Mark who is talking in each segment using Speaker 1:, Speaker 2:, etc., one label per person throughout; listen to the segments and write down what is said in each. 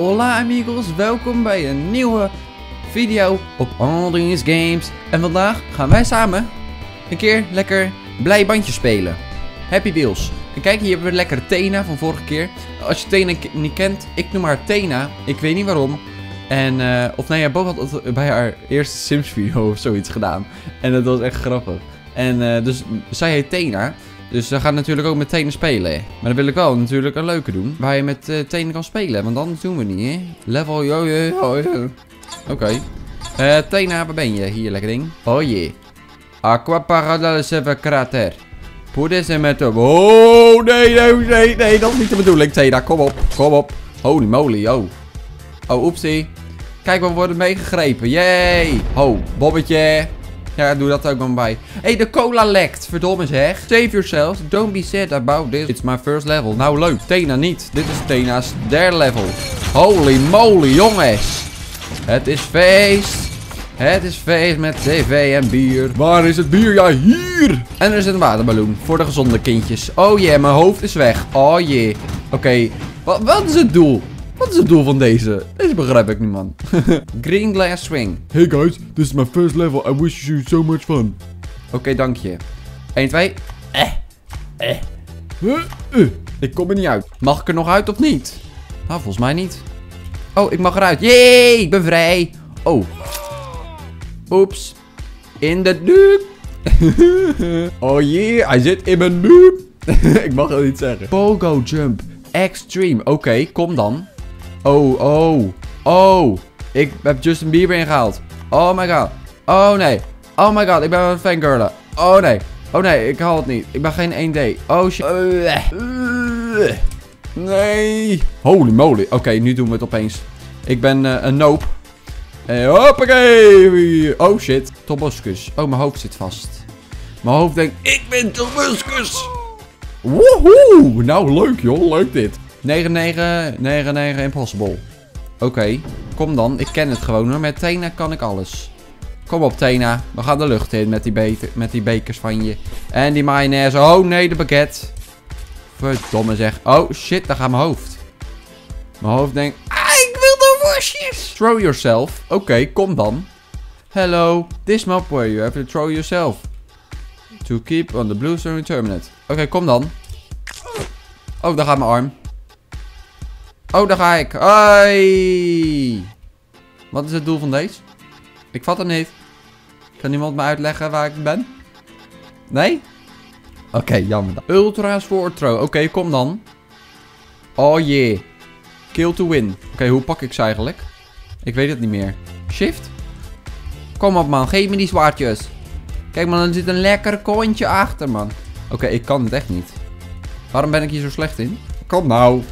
Speaker 1: Hola amigos, welkom bij een nieuwe video op These Games. En vandaag gaan wij samen een keer lekker blij bandje spelen. Happy Wheels. En kijk, hier hebben we lekker Tena van vorige keer. Als je Tena niet kent, ik noem haar Tena. Ik weet niet waarom. En, eh, of nee, ja, Bo had bij haar eerste Sims video of zoiets gedaan. En dat was echt grappig. En eh, dus zij heet Tena. Dus we gaan natuurlijk ook met tenen spelen. Maar dan wil ik wel natuurlijk een leuke doen. Waar je met eh, tenen kan spelen. Want anders doen we niet, hè. Level, yo, yo, yo. Oké. Eh, Tena, waar ben je? Hier, lekker ding. Oh jee. Aqua Paradise Crater. Put this in met Oh, nee, nee, nee, nee. Dat is niet de bedoeling, Tena. Kom op, kom op. Holy moly, oh. Oh, oepsie. Kijk, we worden meegegrepen. Yay. Ho, bobbetje. Ja, doe dat ook maar bij. Hé, hey, de cola lekt. Verdomme zeg. Save yourself. Don't be sad about this. It's my first level. Nou, leuk. Tena niet. Dit is Tena's derde level. Holy moly, jongens. Het is feest. Het is feest met tv en bier. Waar is het bier? Ja, hier. En er is een waterballon voor de gezonde kindjes. Oh yeah, mijn hoofd is weg. Oh yeah. Oké, wat, wat is het doel? Wat is het doel van deze? Deze begrijp ik niet, man. Green glass swing.
Speaker 2: Hey guys, this is my first level. I wish you so much fun.
Speaker 1: Oké, dank je. 1, 2.
Speaker 2: Huh? Uh.
Speaker 1: Ik kom er niet uit. Mag ik er nog uit of niet? Nou, volgens mij niet. Oh, ik mag eruit. Yay, ik ben vrij. Oh. Oeps. In de duik.
Speaker 2: Oh yeah, hij zit in mijn buurt. ik mag het niet zeggen.
Speaker 1: Pogo jump. Extreme. Oké, kom dan. Oh, oh. Oh. Ik heb Justin Bieber ingehaald. Oh my god. Oh nee. Oh my god, ik ben een fangirl. Oh nee. Oh nee, ik haal het niet. Ik ben geen 1D. Oh shit. Nee. Holy moly. Oké, nu doen we het opeens. Ik ben eh, een nope. Eh, hoppakee. Oh shit. Tobuscus. Oh, mijn hoofd zit vast. Mijn hoofd denkt, ik ben Tobuscus. Woehoe. Nou, leuk joh. Leuk dit. 9999 impossible. Oké, kom dan. Ik ken het gewoon hoor. Met Tena kan ik alles. Kom op Tena. We gaan de lucht in met die, met die bekers van je. En die mayonaise. Oh nee, de baguette. Verdomme zeg. Oh shit, daar gaat mijn hoofd. Mijn hoofd denkt... Ah, ik wil de worstjes. Throw yourself. Oké, kom dan. Hello. This map where you have to throw yourself. To keep on the blue stone terminate. Oké, kom dan. Oh, daar gaat mijn arm. Oh, daar ga ik. Hoi. Wat is het doel van deze? Ik vat het niet. Kan iemand me uitleggen waar ik ben? Nee? Oké, jammer. Ultra's voor throw. Oké, kom dan. Oh yeah. Kill to win. Oké, hoe pak ik ze eigenlijk? Ik weet het niet meer. Shift? Kom op man, geef me die zwaardjes. Kijk man, er zit een lekker kontje achter man. Oké, ik kan het echt niet. Waarom ben ik hier zo slecht in? Kom nou.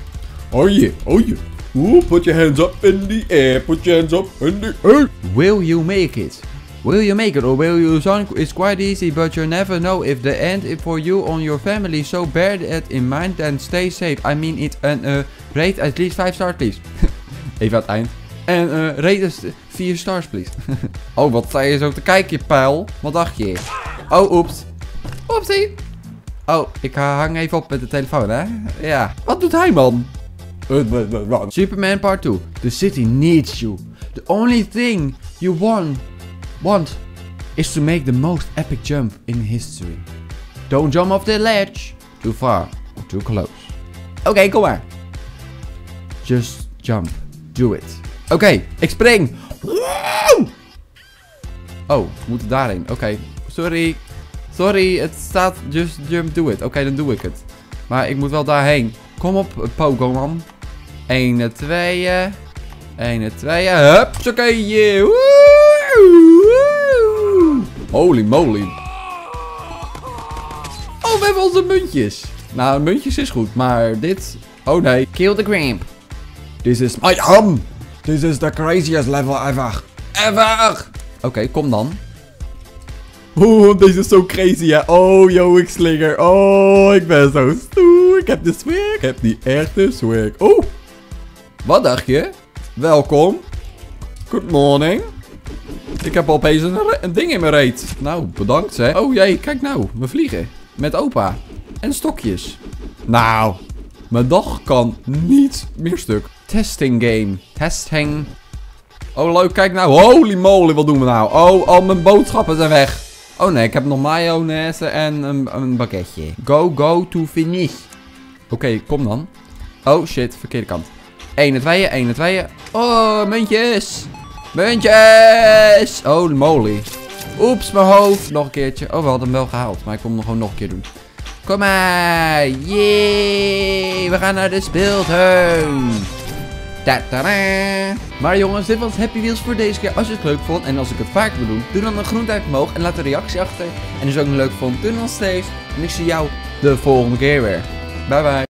Speaker 2: Oh yeah, oh yeah. Ooh, put your hands up in the air. Put your hands up in the air.
Speaker 1: Will you make it? Will you make it or will you son? It's quite easy, but you never know if the end is for you or your family. So bear that in mind and stay safe. I mean it. And uh, rate at least 5 stars, please. Even aan het eind. En uh, rate us 4 stars, please. oh, wat sta je zo te kijken, je pijl? Wat dacht je? Oh, oeps. Oepsie. Oh, ik hang even op met de telefoon, hè? Ja. Wat doet hij, man?
Speaker 2: Uh, uh, uh.
Speaker 1: Superman Part 2. The city needs you. The only thing you want, want is to make the most epic jump in history. Don't jump off the ledge. Too far or too close. Oké, kom maar. Just jump. Do it. Oké, ik spring. Oh, we moeten daarheen. Oké, sorry. Sorry, het staat just jump, do it. Oké, dan doe ik het. Maar ik moet wel daarheen. Kom op, Pokémon. 1, 2, 1, 2, hup, oké, yeah. Woe! Holy moly. Oh, we hebben onze muntjes. Nou, muntjes is goed, maar dit... Oh nee. Kill the Gramp.
Speaker 2: This is my arm. This is the craziest level ever.
Speaker 1: Ever. Oké, kom dan.
Speaker 2: Oh, deze is zo crazy, ja. Oh, yo, ik slinger. Oh, ik ben zo stoer. Ik heb de swag. Ik heb die echte swag. Oh,
Speaker 1: Wat dacht je? Welkom.
Speaker 2: good morning.
Speaker 1: Ik heb opeens een, een ding in mijn reet. Nou, bedankt hè. Oh jee, kijk nou. We vliegen. Met opa. En stokjes. Nou.
Speaker 2: Mijn dag kan niet meer stuk.
Speaker 1: Testing game. Testing.
Speaker 2: Oh, leuk. Kijk nou. Holy moly, wat doen we nou? Oh, al mijn boodschappen zijn weg. Oh nee, ik heb nog mayonaise en een, een.
Speaker 1: Go, go to finish.
Speaker 2: Oké, kom dan.
Speaker 1: Oh shit, verkeerde kant. 1 tweeën, 1 tweeën. Oh, muntjes. Muntjes. Holy moly. Oeps, mijn hoofd. Nog een keertje. Oh, we hadden hem wel gehaald. Maar ik kom hem gewoon nog een keer doen. Kom maar. Yay. We gaan naar de speeltuin. Ta. Maar jongens, dit was Happy Wheels voor deze keer. Als je het leuk vond en als ik het vaker wil doen, doe dan een groen duimpje omhoog en laat een reactie achter. En als je het ook leuk vond, doe dan steeds. En ik zie jou de volgende keer weer. Bye bye.